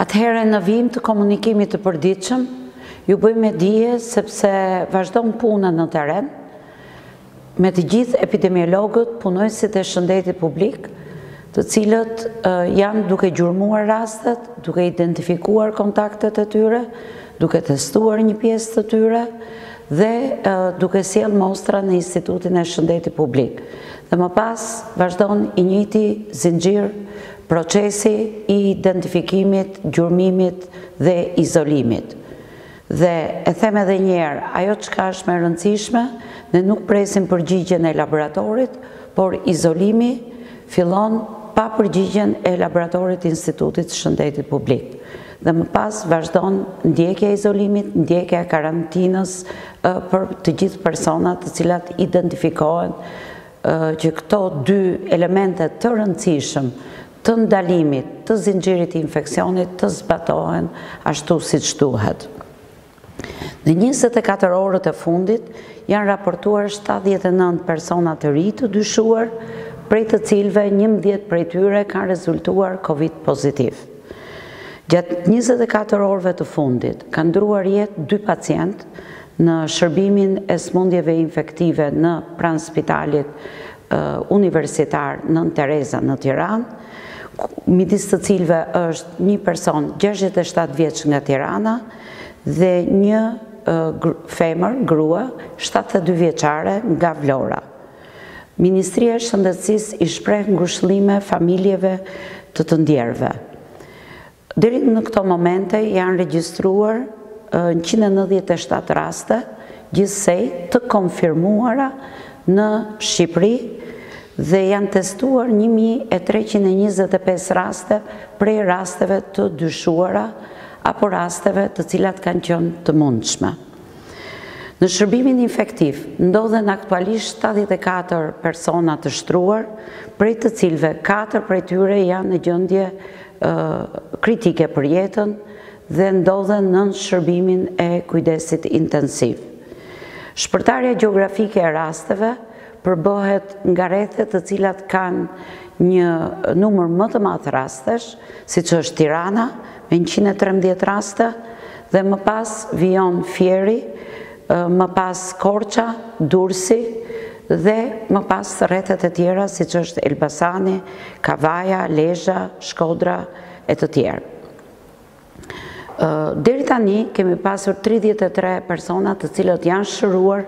Atëherë në vijim të komunikimit të përditshëm, ju bëjmë me dije sepse vazhdon puna në terren, me të gjithë epidemiologët, punonjësit e shëndetit publik, të cilët janë duke gjurmuar rastet, duke identifikuar kontaktet e tyre, duke testuar një pjesë të tyre, dhe duke sjellë mostra në Institutin e Shëndetit Publik. Dhe më pas vazhdon i njëjti zinxhir procesi i identifikimit, gjurmimit dhe izolimit. Dhe e them edhe një herë, ajo çka është më e rëndësishme, ne nuk presim përgjigjen e laboratorit, por izolimi fillon pa përgjigjen e laboratorit të Institutit të Shëndetit Publik. Dhe më pas vazhdon ndjekja e izolimit, ndjekja e karantinës për të gjithë personat të cilat identifikohen që këto dy elemente të rëndësishëm të ndalimit të zinxhirit të infeksionit të zbatohen ashtu siç duhet. Në njëzet e katër orët e fundit janë raportuar shtatëdhjetë e nëntë persona të ri të dyshuar, prej të cilëve njëmbëdhjetë prej tyre kanë rezultuar Covid pozitiv. Gjatë njëzet e katër orëve të fundit kanë ndërruar jetë dy pacientë në shërbimin e sëmundjeve infektive në pranë Spitalit Universitar Nënë Tereza në Tiranë, midis të cilëve është një person gjashtëdhjetë e shtatë vjeç nga Tirana, dhe një femër, grua, shtatëdhjetë e dy vjeçare nga Vlora. Ministria e Shëndetësisë i shpreh ngushëllime familjeve të të ndjerëve. Deri në këto momente janë regjistruar njëqind e nëntëdhjetë e shtatë raste gjithsej të konfirmuara në Shqipëri dhe janë testuar një mijë e treqind e njëzet e pesë raste prej rasteve të dyshuara apo rasteve të cilat kanë qenë të mundshme. Në shërbimin infektiv ndodhen aktualisht shtatëdhjetë e katër persona të shtruar, prej të cilëve katër prej tyre janë në gjendje kritike për jetën dhe ndodhen nën shërbimin e kujdesit intensiv. Shpërndarja gjeografike e rasteve përbëhet nga rrethe të cilat kanë një numër më të madh rastesh, siç është Tirana me njëqind e trembëdhjetë raste dhe më pas vijon Fieri, më pas Korça, Durrësi dhe më pas rrethet e tjera siç është Elbasani, Kavaja, Lezha, Shkodra e të tjerë. Deri tani kemi pasur 33 persona të cilët janë shëruar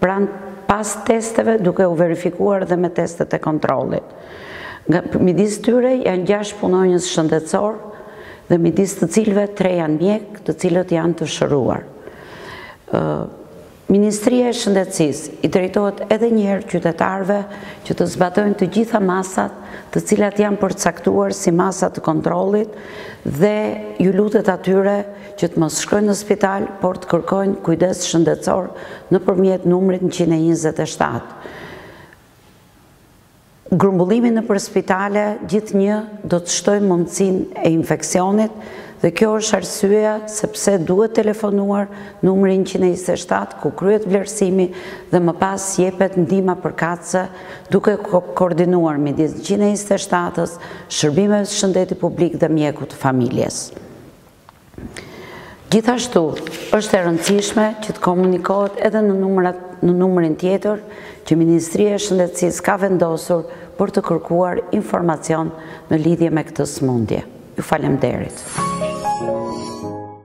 pranë pas testeve duke u verifikuar dhe me testet e kontrollit. Midis tyre janë 6 punonjës shëndetësorë dhe midis të cilëve 3 janë mjekë të cilët janë të shëruar. Ministria e Shëndetësisë i drejtohet edhe një herë qytetarëve që të zbatojnë të gjitha masat të cilat janë përcaktuar si masa të kontrollit dhe ju lutet atyre që të mos shkojnë në spital por të kërkojnë kujdes shëndetësor nëpërmjet numrit njëqind e njëzet e shtatë. Grumbullimi nëpër spitale gjithnjë do të shtojë mundësinë e infeksionit dhe kjo është arsyeja se pse duhet telefonuar numri njëqind e njëzet e shtatë ku kryhet vlerësimi dhe më pas jepet ndihma përkatëse duke koordinuar midis njëqind e njëzet e shtatës, Shërbimeve të Shëndetit Publik dhe mjekut të familjes. Gjithashtu, është e rëndësishme që të komunikohet edhe në numrin tjetër që Ministria e Shëndetësisë ka vendosur për të kërkuar informacion në lidhje me këtë sëmundje. Ju faleminderit.